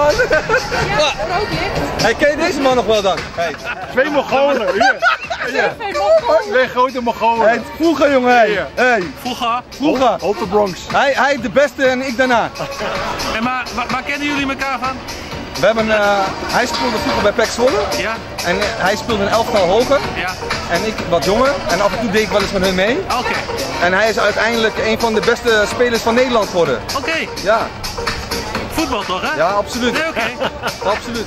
man! Ja, hey, ken je deze man nog wel dan? Hey. Twee Mongolen, hier. Twee grote Mongolen. Hey, vroeger jongen, hey. Hey. Vroeger. Vroeger. Op de Bronx. Hij, hij de beste en ik daarna. En maar waar, waar kennen jullie elkaar van? We hebben, eh, hij speelde vroeger bij PEC Zwolle Ja, en eh, hij speelde een elftal hoger ja. en ik wat jonger en af en toe deed ik wel eens met hun mee. Oké, En hij is uiteindelijk een van de beste spelers van Nederland geworden. oké. Ja, Voetbal toch, hè? ja absoluut. Nee, oké. Absoluut.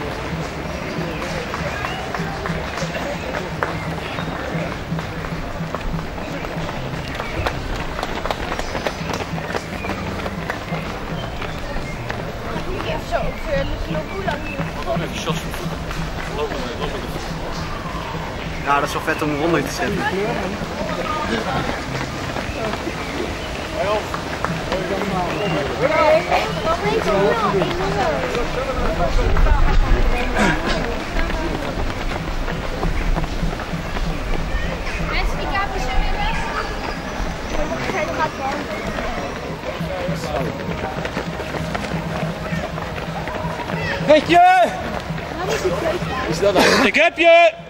vet om eronder te zetten. Mensen die kapen zijn weer weg. Weet je! Is dat Ik heb je!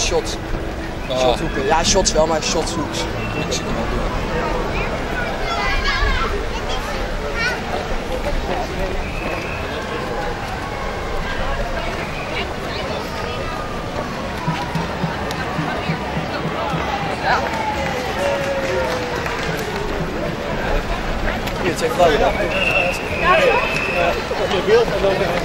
shots. Shothoeken. Ja, shots wel, maar shotshoeks. Ik zie hem al doen. Hier, twee vrouwen. Bob!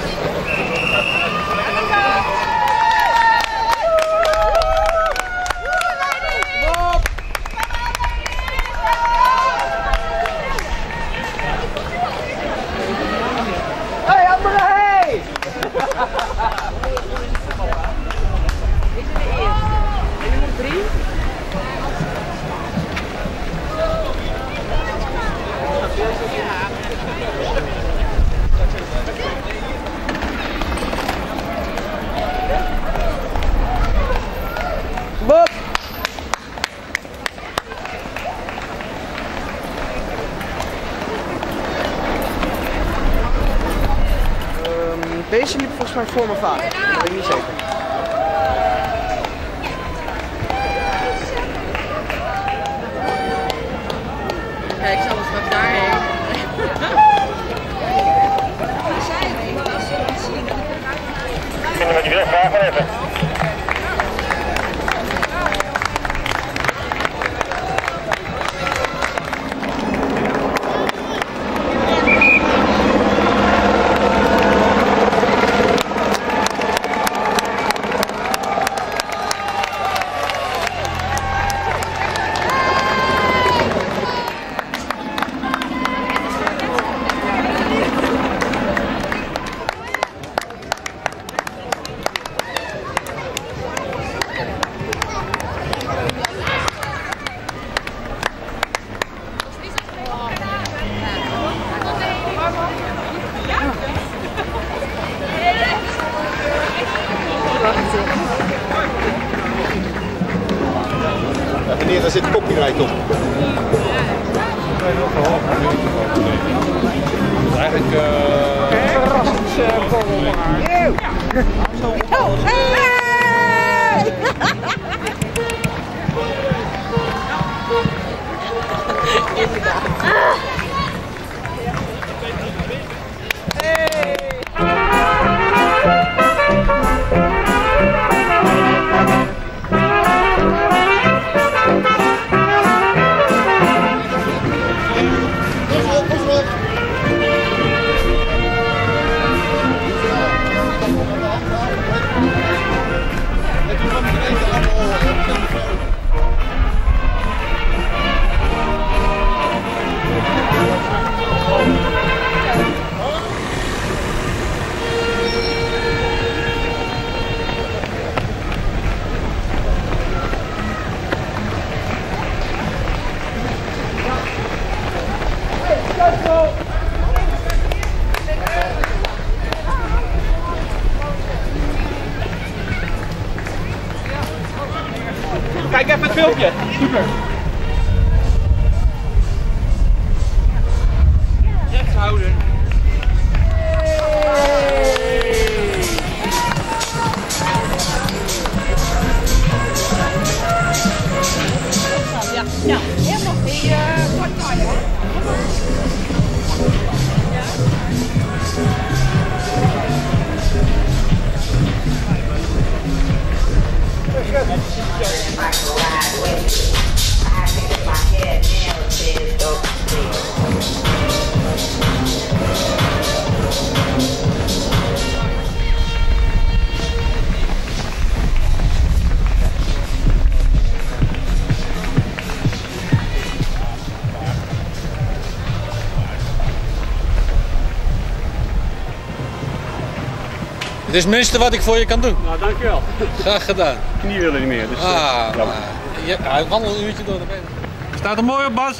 Volgens mij voor mijn vader. Dat weet ik niet zeker. Ja, ik zal het straks daarheen. Kunnen we die vragen even? I think my head now Het is het minste wat ik voor je kan doen. Nou, dankjewel. Graag gedaan. Knie willen niet meer. Dus, eh, Ah, jammer. maar je, hij wandelt een uurtje door de benen. Staat er mooi op, Bas.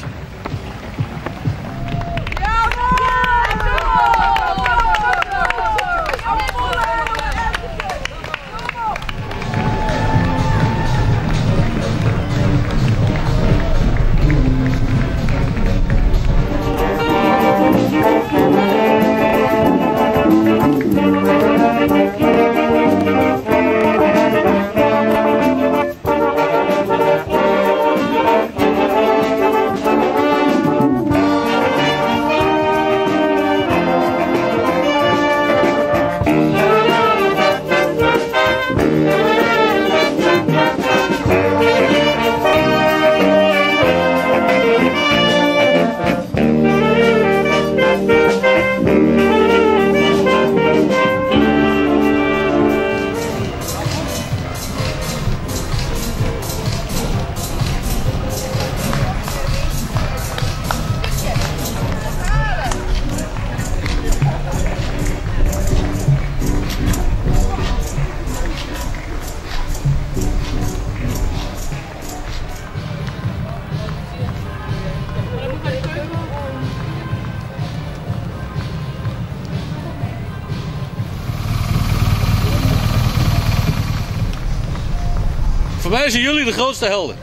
Voor mij zijn jullie de grootste helden.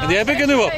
En die heb ik er nu op.